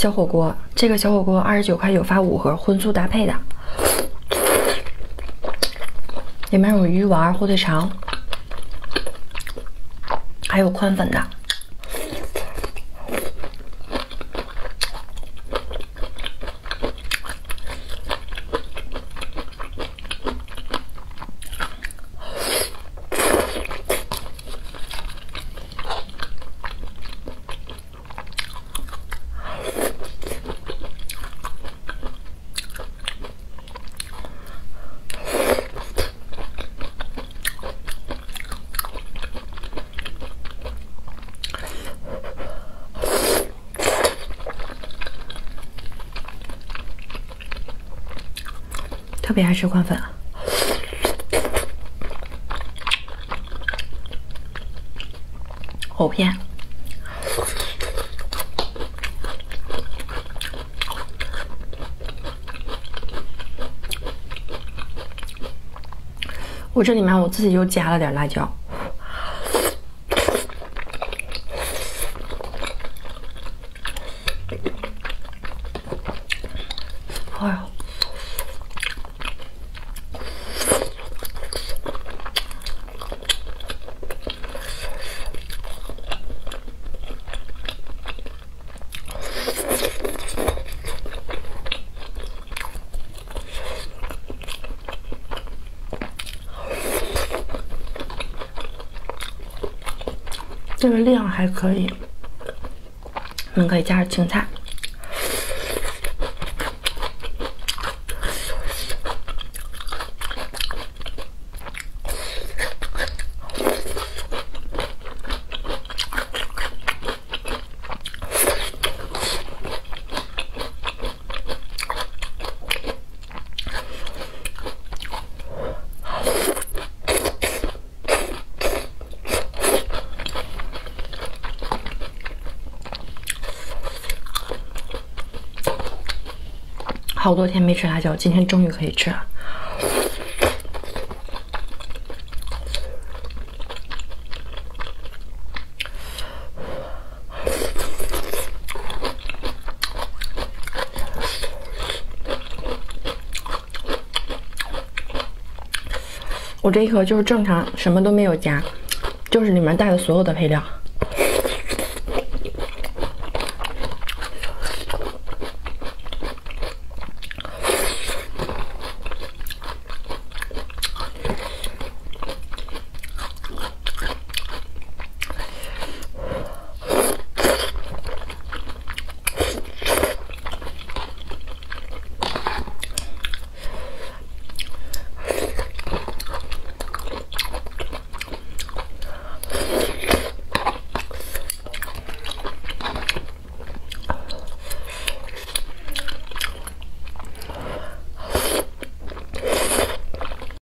小火锅，这个小火锅二十九块九发五盒，荤素搭配的，里面有鱼丸、火腿肠，还有宽粉的。特别爱吃宽粉，藕片。我这里面我自己又加了点辣椒。哎呦！这个量还可以，你们可以加点青菜。好多天没吃辣椒，今天终于可以吃了。我这一盒就是正常，什么都没有加，就是里面带的所有的配料。